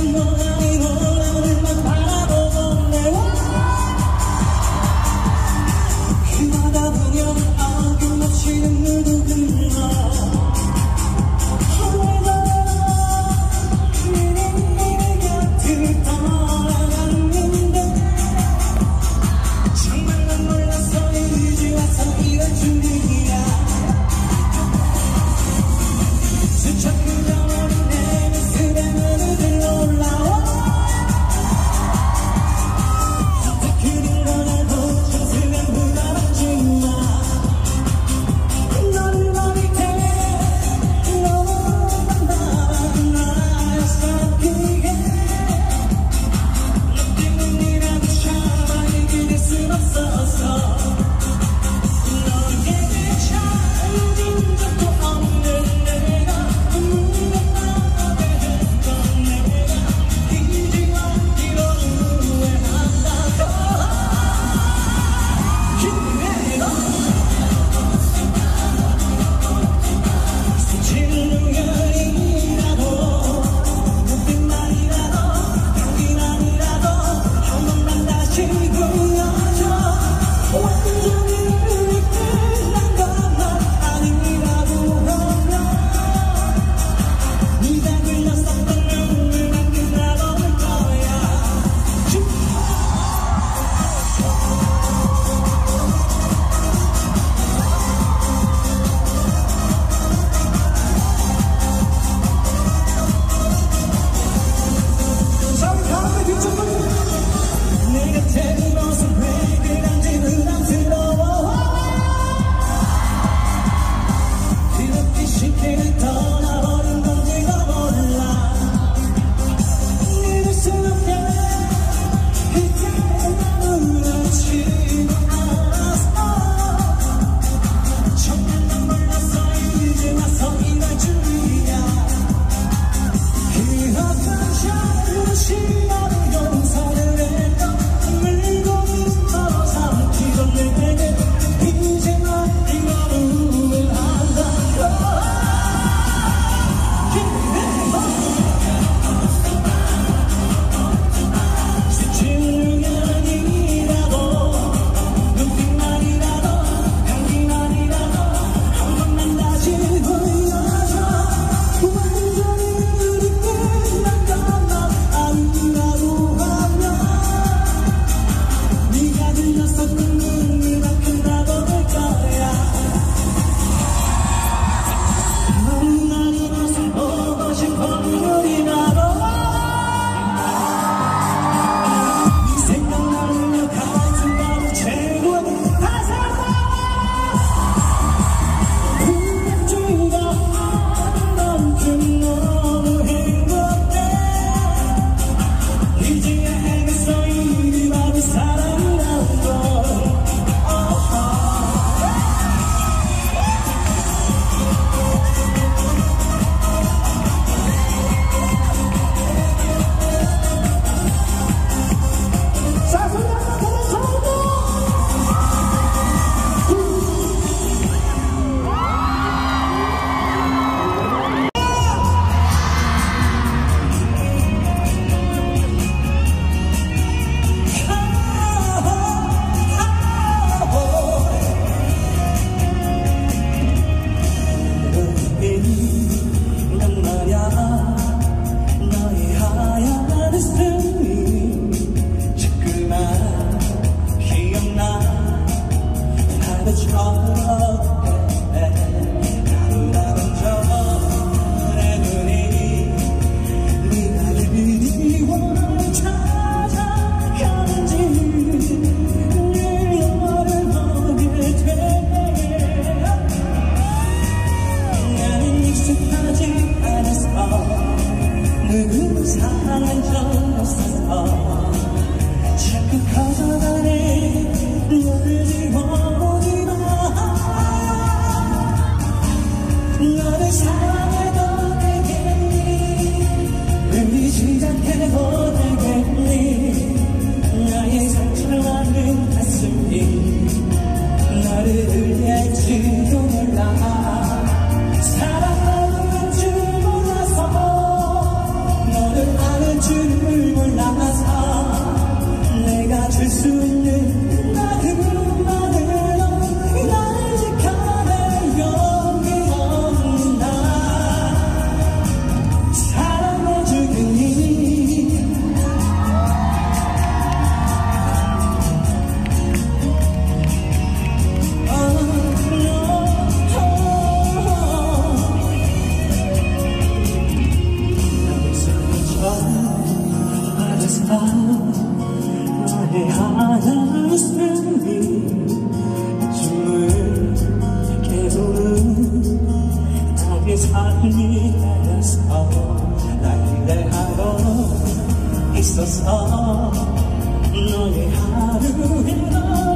belong. 나의 하얀 샘이 춤을 깨우는 나의 삶이 되어서 날 대하고 있어서 너의 하루에 너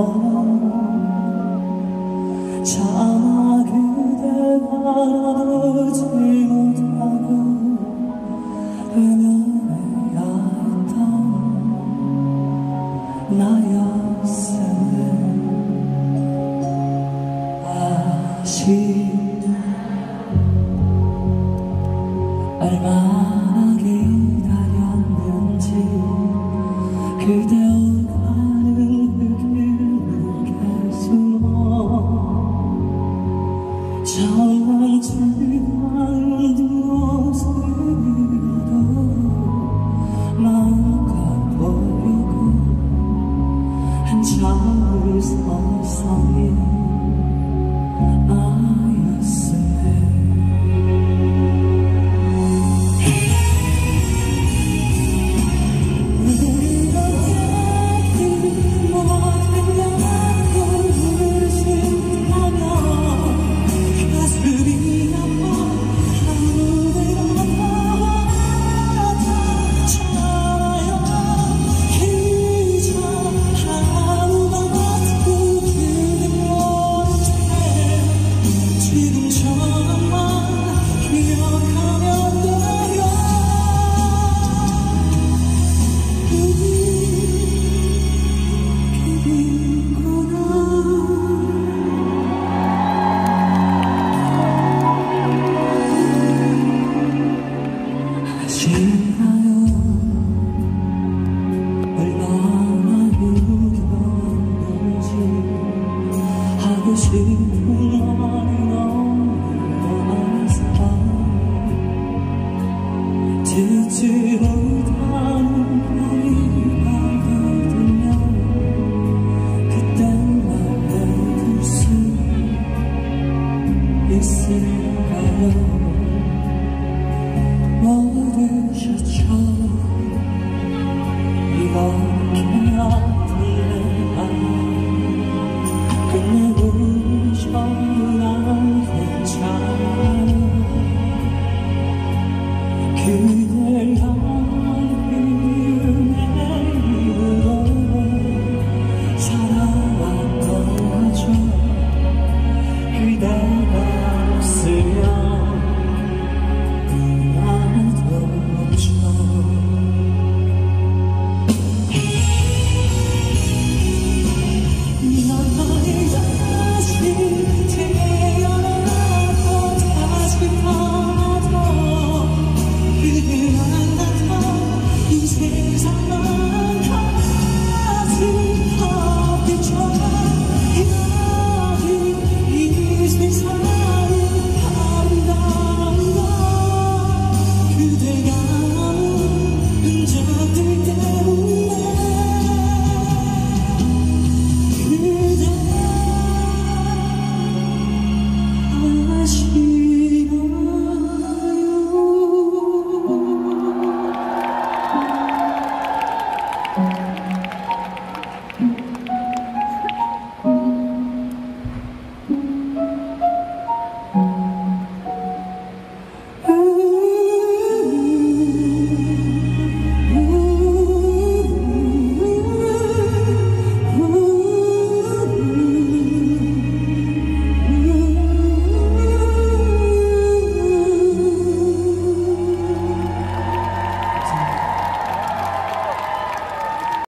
어, 자 그대 바라보지 못하고 은은히 갔던 나였음을 아시 얼마나 길